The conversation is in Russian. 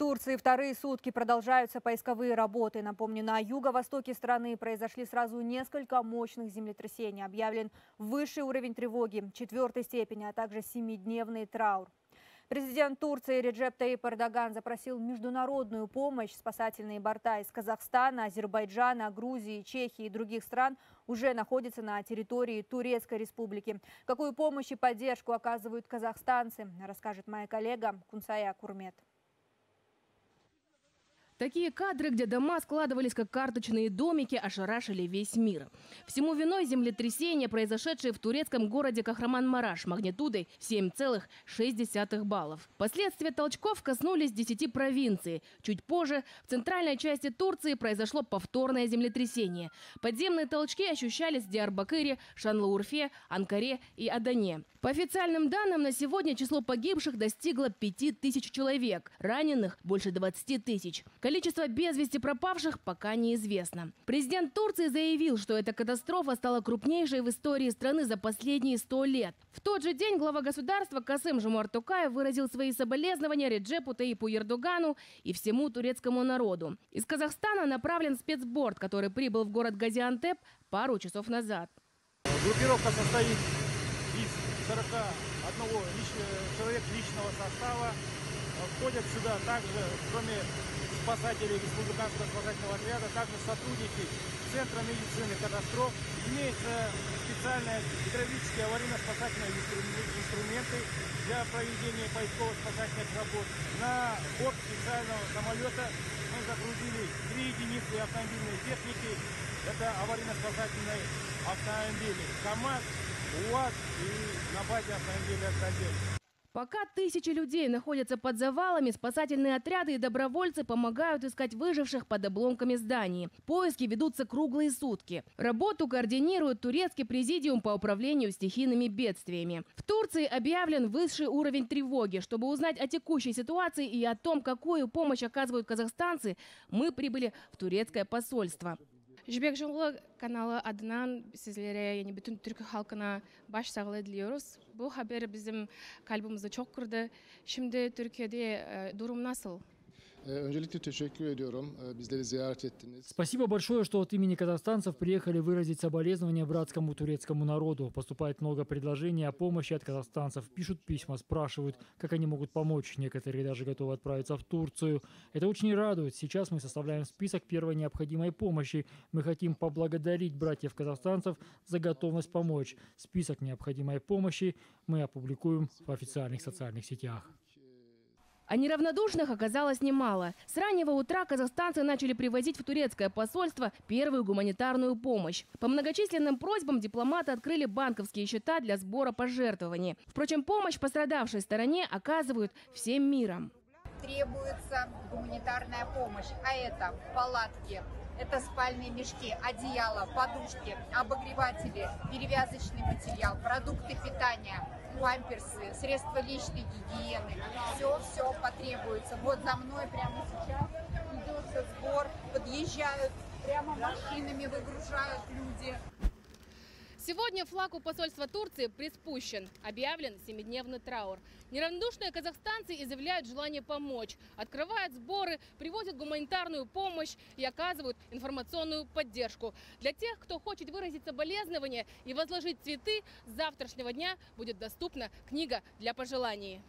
Турции вторые сутки продолжаются поисковые работы. Напомню, на юго-востоке страны произошли сразу несколько мощных землетрясений. Объявлен высший уровень тревоги четвертой степени, а также семидневный траур. Президент Турции Реджеп Таип Эрдоган запросил международную помощь. Спасательные борта из Казахстана, Азербайджана, Грузии, Чехии и других стран уже находятся на территории Турецкой Республики. Какую помощь и поддержку оказывают казахстанцы, расскажет моя коллега Кунсая Курмет. Такие кадры, где дома складывались как карточные домики, ошарашили весь мир. Всему виной землетрясение, произошедшее в турецком городе Кахраман-Мараш магнитудой 7,6 баллов. Последствия толчков коснулись 10 провинций. Чуть позже в центральной части Турции произошло повторное землетрясение. Подземные толчки ощущались в Диарбакыре, Шанлаурфе, Анкаре и Адане. По официальным данным, на сегодня число погибших достигло 5000 человек, раненых больше 20 тысяч. Количество без вести пропавших пока неизвестно. Президент Турции заявил, что эта катастрофа стала крупнейшей в истории страны за последние сто лет. В тот же день глава государства Касым Жумартукаев выразил свои соболезнования Реджепу Таипу Ердогану и всему турецкому народу. Из Казахстана направлен спецборд, который прибыл в город Газиантеп пару часов назад. Группировка состоит из 41 человек личного состава. Входят сюда также, кроме спасателей Республиканского спасательного отряда, также сотрудники Центра медицины катастроф. Имеются специальные гидравлические аварийно-спасательные инструменты для проведения поисково-спасательных работ. На борт специального самолета мы загрузили три единицы автомобильной техники. Это аварийно-спасательные автомобили КАМАЗ, УАЗ и на базе автомобиля «Автомобиль». Пока тысячи людей находятся под завалами, спасательные отряды и добровольцы помогают искать выживших под обломками зданий. Поиски ведутся круглые сутки. Работу координирует турецкий президиум по управлению стихийными бедствиями. В Турции объявлен высший уровень тревоги. Чтобы узнать о текущей ситуации и о том, какую помощь оказывают казахстанцы, мы прибыли в турецкое посольство. Жібек жолы каналы адынан сізлерге яғни бүтін түркі халқына баш сағлы тілейміз. Бұл хабар біздің қалбымызды çok kırdı şimdi durum nasıl? Э, Спасибо большое, что от имени казахстанцев приехали выразить соболезнования братскому турецкому народу. Поступает много предложений о помощи от казахстанцев. Пишут письма, спрашивают, как они могут помочь. Некоторые даже готовы отправиться в Турцию. Это очень радует. Сейчас мы составляем список первой необходимой помощи. Мы хотим поблагодарить братьев-казахстанцев за готовность помочь. Список необходимой помощи мы опубликуем в официальных социальных сетях. А неравнодушных оказалось немало. С раннего утра казахстанцы начали привозить в турецкое посольство первую гуманитарную помощь. По многочисленным просьбам дипломаты открыли банковские счета для сбора пожертвований. Впрочем, помощь пострадавшей стороне оказывают всем миром. Требуется гуманитарная помощь, а это палатки, это спальные мешки, одеяло, подушки, обогреватели, перевязочный материал, продукты питания – памперсы, средства личной гигиены. Все-все потребуется. Вот за мной прямо сейчас идет сбор, подъезжают, прямо машинами выгружают люди. Сегодня флаг у посольства Турции приспущен. Объявлен семидневный траур. Неравнодушные казахстанцы изъявляют желание помочь. Открывают сборы, привозят гуманитарную помощь и оказывают информационную поддержку. Для тех, кто хочет выразить соболезнования и возложить цветы, с завтрашнего дня будет доступна книга для пожеланий.